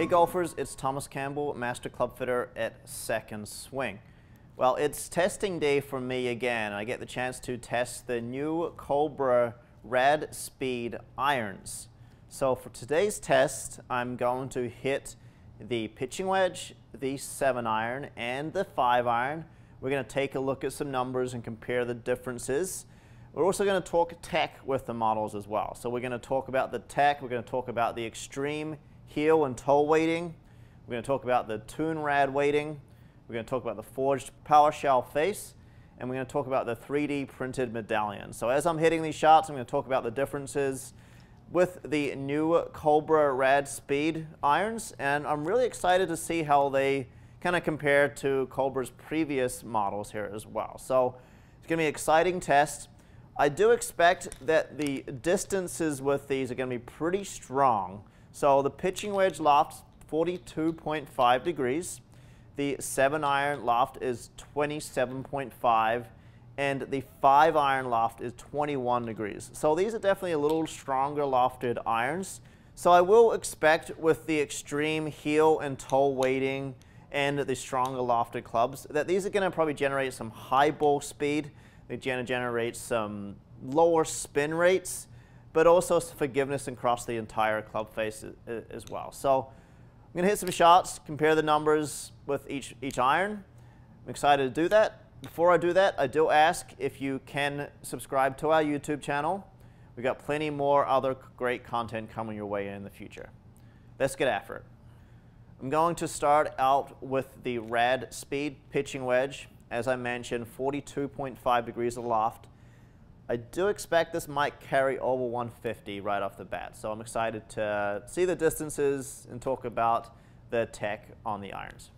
Hey golfers, it's Thomas Campbell, Master Club Fitter at Second Swing. Well, it's testing day for me again. I get the chance to test the new Cobra Rad Speed irons. So for today's test, I'm going to hit the pitching wedge, the 7 iron, and the 5 iron. We're going to take a look at some numbers and compare the differences. We're also going to talk tech with the models as well. So we're going to talk about the tech, we're going to talk about the extreme heel and toe weighting, we're going to talk about the Toon Rad weighting, we're going to talk about the forged PowerShell face, and we're going to talk about the 3D printed medallion. So as I'm hitting these shots, I'm going to talk about the differences with the new Cobra Rad Speed irons, and I'm really excited to see how they kind of compare to Cobra's previous models here as well. So it's going to be an exciting test. I do expect that the distances with these are going to be pretty strong. So the pitching wedge loft 42.5 degrees. The 7 iron loft is 27.5 and the 5 iron loft is 21 degrees. So these are definitely a little stronger lofted irons. So I will expect with the extreme heel and toe weighting and the stronger lofted clubs that these are going to probably generate some high ball speed They're gonna generate some lower spin rates, but also forgiveness across the entire club face as well. So I'm going to hit some shots, compare the numbers with each, each iron. I'm excited to do that. Before I do that, I do ask if you can subscribe to our YouTube channel. We've got plenty more other great content coming your way in the future. Let's get after it. I'm going to start out with the Rad Speed pitching wedge as I mentioned, 42.5 degrees aloft. I do expect this might carry over 150 right off the bat, so I'm excited to see the distances and talk about the tech on the irons.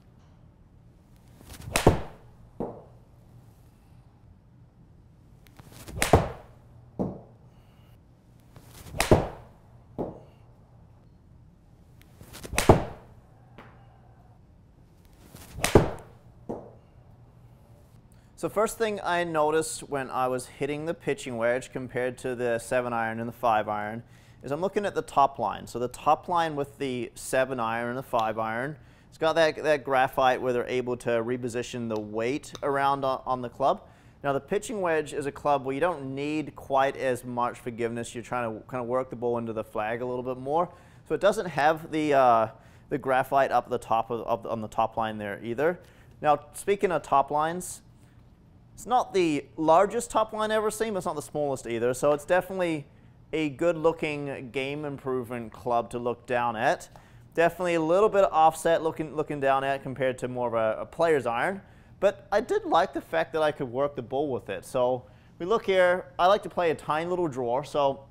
So first thing I noticed when I was hitting the pitching wedge compared to the 7 iron and the 5 iron is I'm looking at the top line. So the top line with the 7 iron and the 5 iron, it's got that, that graphite where they're able to reposition the weight around on, on the club. Now the pitching wedge is a club where you don't need quite as much forgiveness. You're trying to kind of work the ball into the flag a little bit more. So it doesn't have the, uh, the graphite up the top of, of, on the top line there either. Now speaking of top lines, it's not the largest top line ever seen, but it's not the smallest either. So it's definitely a good looking game improvement club to look down at. Definitely a little bit of offset looking, looking down at compared to more of a, a player's iron. But I did like the fact that I could work the ball with it. So we look here, I like to play a tiny little draw. So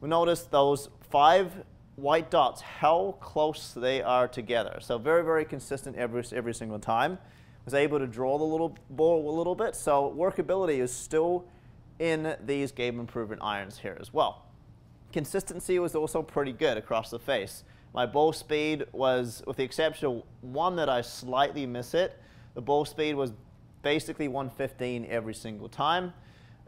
we notice those five white dots, how close they are together. So very, very consistent every, every single time was able to draw the little ball a little bit. So workability is still in these game improvement irons here as well. Consistency was also pretty good across the face. My ball speed was, with the exception of one that I slightly miss it, the ball speed was basically 115 every single time.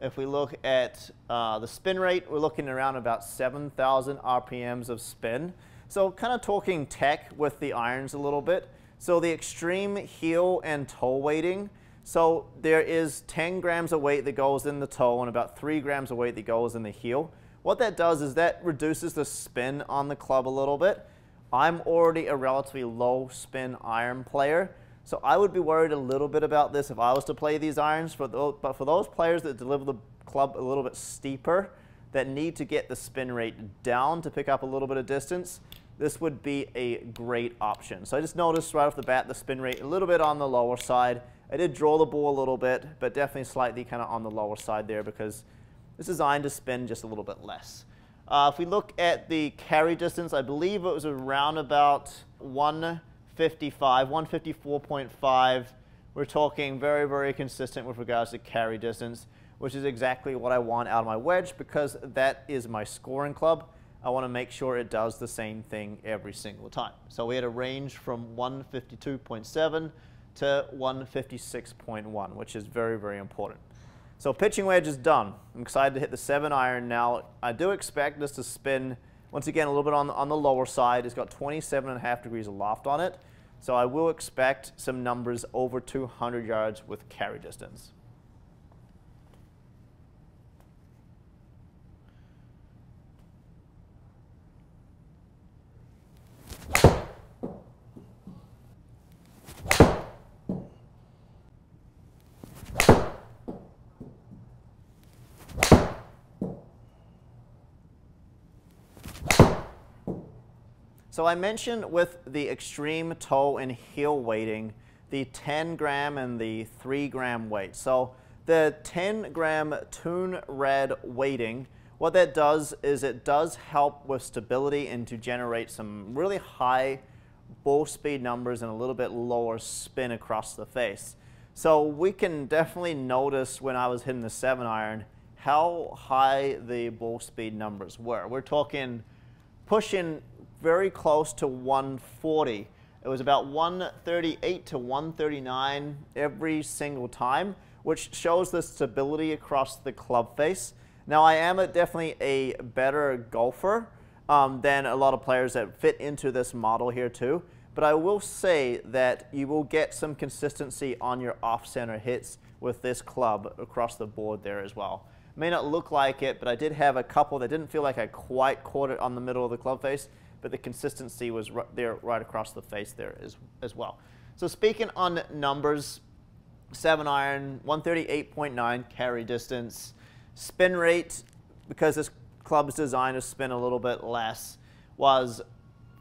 If we look at uh, the spin rate, we're looking around about 7,000 RPMs of spin. So kind of talking tech with the irons a little bit. So the extreme heel and toe weighting, so there is 10 grams of weight that goes in the toe and about 3 grams of weight that goes in the heel. What that does is that reduces the spin on the club a little bit. I'm already a relatively low spin iron player, so I would be worried a little bit about this if I was to play these irons. For but for those players that deliver the club a little bit steeper, that need to get the spin rate down to pick up a little bit of distance, this would be a great option. So I just noticed right off the bat the spin rate a little bit on the lower side. I did draw the ball a little bit, but definitely slightly kind of on the lower side there because it's designed to spin just a little bit less. Uh, if we look at the carry distance, I believe it was around about 155, 154.5. We're talking very, very consistent with regards to carry distance, which is exactly what I want out of my wedge because that is my scoring club. I want to make sure it does the same thing every single time. So we had a range from 152.7 to 156.1, which is very, very important. So pitching wedge is done. I'm excited to hit the 7 iron now. I do expect this to spin Once again, a little bit on the, on the lower side. It's got 27 and a half degrees of loft on it. So I will expect some numbers over 200 yards with carry distance. So I mentioned with the extreme toe and heel weighting, the 10 gram and the 3 gram weight. So the 10 gram Toon Red weighting, what that does is it does help with stability and to generate some really high ball speed numbers and a little bit lower spin across the face. So we can definitely notice when I was hitting the 7 iron how high the ball speed numbers were. We're talking pushing very close to 140. It was about 138 to 139 every single time, which shows the stability across the club face. Now, I am a, definitely a better golfer um, than a lot of players that fit into this model here too. But I will say that you will get some consistency on your off-center hits with this club across the board there as well. May not look like it, but I did have a couple that didn't feel like I quite caught it on the middle of the club face but the consistency was there right across the face there as, as well. So speaking on numbers, 7 iron, 138.9 carry distance, spin rate, because this club's designed to spin a little bit less, was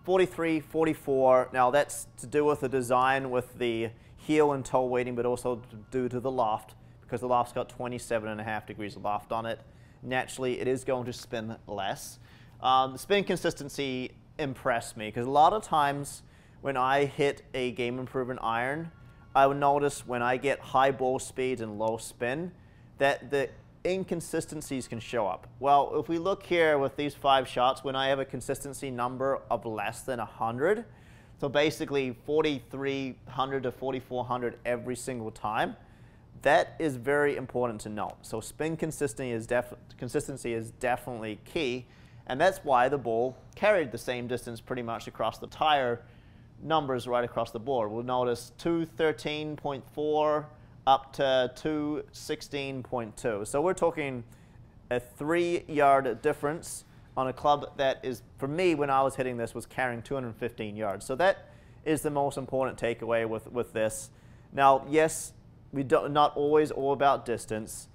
43, 44. Now that's to do with the design with the heel and toe weighting, but also due to the loft, because the loft's got 27 and a half degrees of loft on it. Naturally, it is going to spin less. Um, spin consistency impress me because a lot of times when I hit a game improvement iron, I would notice when I get high ball speeds and low spin that the inconsistencies can show up. Well, if we look here with these five shots, when I have a consistency number of less than 100, so basically 4,300 to 4,400 every single time, that is very important to note. So spin consistency is, consistency is definitely key and that's why the ball carried the same distance pretty much across the tire numbers right across the board. We'll notice 213.4 up to 216.2. So we're talking a three yard difference on a club that is, for me, when I was hitting this, was carrying 215 yards. So that is the most important takeaway with, with this. Now, yes, we don't, not always all about distance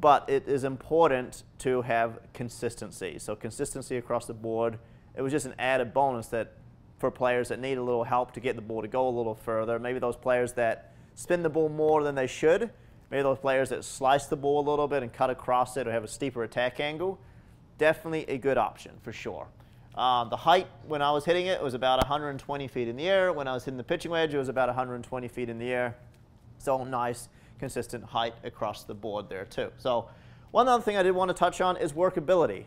but it is important to have consistency. So consistency across the board. It was just an added bonus that for players that need a little help to get the ball to go a little further. Maybe those players that spin the ball more than they should. Maybe those players that slice the ball a little bit and cut across it or have a steeper attack angle. Definitely a good option for sure. Um, the height when I was hitting it was about 120 feet in the air. When I was hitting the pitching wedge, it was about 120 feet in the air. So nice consistent height across the board there too. So one other thing I did want to touch on is workability.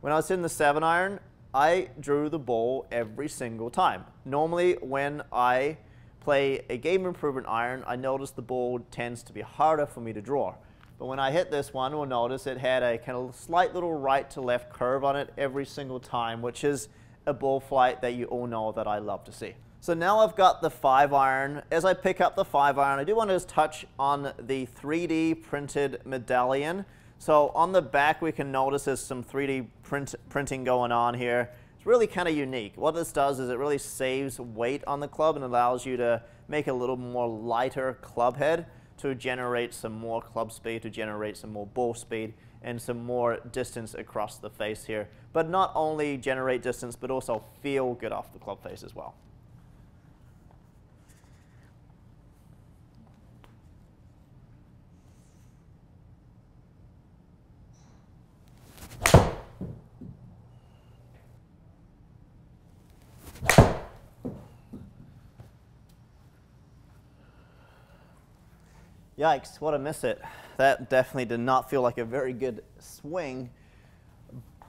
When I was in the 7 iron, I drew the ball every single time. Normally when I play a game improvement iron, I notice the ball tends to be harder for me to draw. But when I hit this one, we'll notice it had a kind of slight little right to left curve on it every single time, which is a ball flight that you all know that I love to see. So now I've got the 5 iron. As I pick up the 5 iron, I do want to just touch on the 3D printed medallion. So on the back, we can notice there's some 3D print, printing going on here. It's really kind of unique. What this does is it really saves weight on the club and allows you to make a little more lighter club head to generate some more club speed, to generate some more ball speed, and some more distance across the face here. But not only generate distance, but also feel good off the club face as well. Yikes, what a miss it. That definitely did not feel like a very good swing,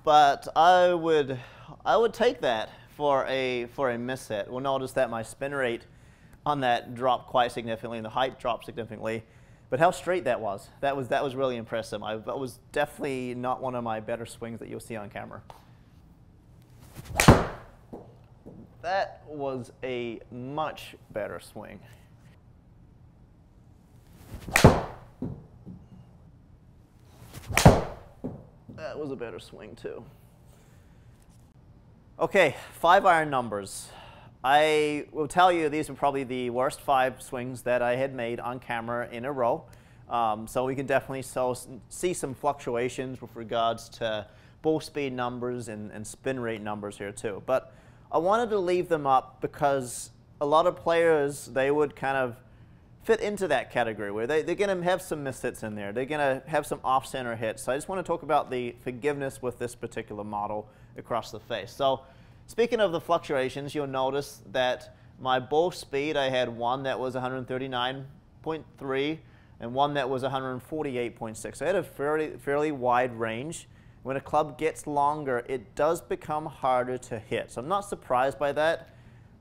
but I would, I would take that for a, for a miss hit. We'll notice that my spin rate on that dropped quite significantly and the height dropped significantly. But how straight that was, that was, that was really impressive. I, that was definitely not one of my better swings that you'll see on camera. that was a much better swing. That was a better swing too. Okay, five iron numbers. I will tell you these were probably the worst five swings that I had made on camera in a row. Um, so we can definitely so, see some fluctuations with regards to ball speed numbers and, and spin rate numbers here too. But I wanted to leave them up because a lot of players, they would kind of fit into that category where they, they're going to have some mishits in there. They're going to have some off-center hits. So I just want to talk about the forgiveness with this particular model across the face. So speaking of the fluctuations, you'll notice that my ball speed, I had one that was 139.3 and one that was 148.6. So I had a fairly, fairly wide range. When a club gets longer, it does become harder to hit. So I'm not surprised by that.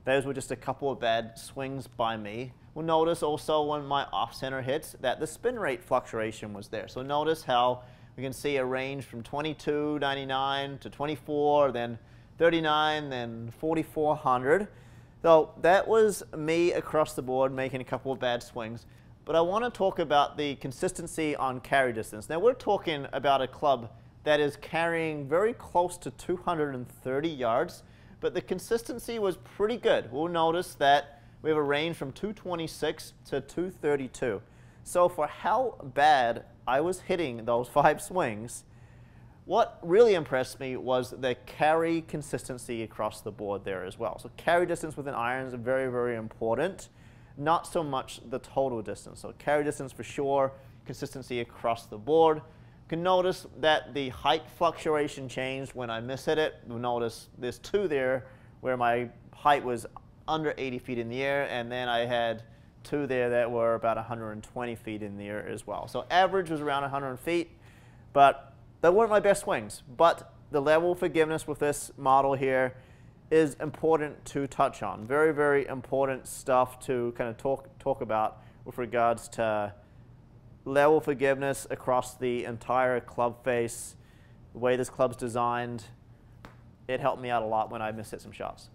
Those were just a couple of bad swings by me. We'll notice also when my off-center hits that the spin rate fluctuation was there. So notice how we can see a range from 22.99 to 24, then 39, then 4,400. So that was me across the board making a couple of bad swings. But I want to talk about the consistency on carry distance. Now we're talking about a club that is carrying very close to 230 yards, but the consistency was pretty good. We'll notice that we have a range from 226 to 232. So for how bad I was hitting those five swings, what really impressed me was the carry consistency across the board there as well. So carry distance within irons is very, very important. Not so much the total distance. So carry distance for sure, consistency across the board You can notice that the height fluctuation changed when I miss hit it. You'll notice there's two there where my height was under 80 feet in the air, and then I had two there that were about 120 feet in the air as well. So average was around 100 feet, but that weren't my best swings. But the level of forgiveness with this model here is important to touch on. Very, very important stuff to kind of talk, talk about with regards to level forgiveness across the entire club face. The way this club's designed, it helped me out a lot when I missed hit some shots.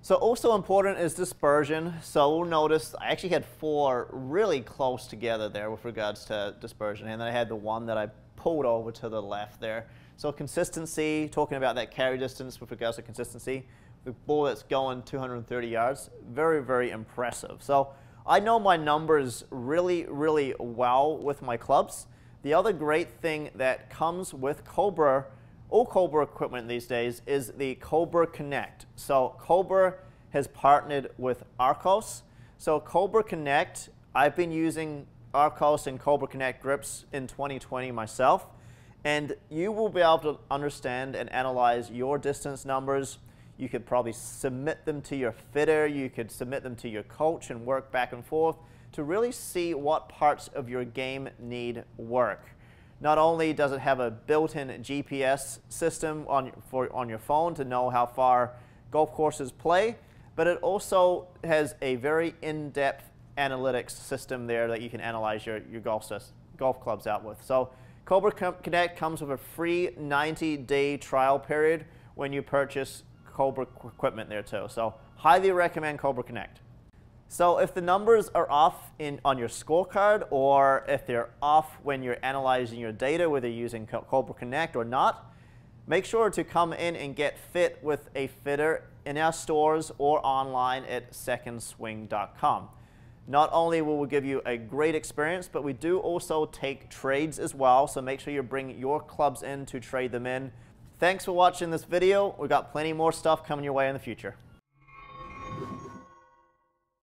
So also important is dispersion. So we'll notice I actually had four really close together there with regards to dispersion. And then I had the one that I pulled over to the left there. So consistency, talking about that carry distance with regards to consistency, the ball that's going 230 yards, very, very impressive. So I know my numbers really, really well with my clubs. The other great thing that comes with Cobra, all Cobra equipment these days, is the Cobra Connect. So Cobra has partnered with Arccos. So Cobra Connect, I've been using Arccos and Cobra Connect grips in 2020 myself. And you will be able to understand and analyze your distance numbers, you could probably submit them to your fitter. You could submit them to your coach and work back and forth to really see what parts of your game need work. Not only does it have a built-in GPS system on, for, on your phone to know how far golf courses play, but it also has a very in-depth analytics system there that you can analyze your, your golf, golf clubs out with. So Cobra Connect comes with a free 90-day trial period when you purchase Cobra equipment there too. So highly recommend Cobra Connect. So if the numbers are off in, on your scorecard or if they're off when you're analyzing your data, whether you're using Cobra Connect or not, make sure to come in and get fit with a fitter in our stores or online at secondswing.com. Not only will we give you a great experience, but we do also take trades as well, so make sure you bring your clubs in to trade them in Thanks for watching this video. We've got plenty more stuff coming your way in the future.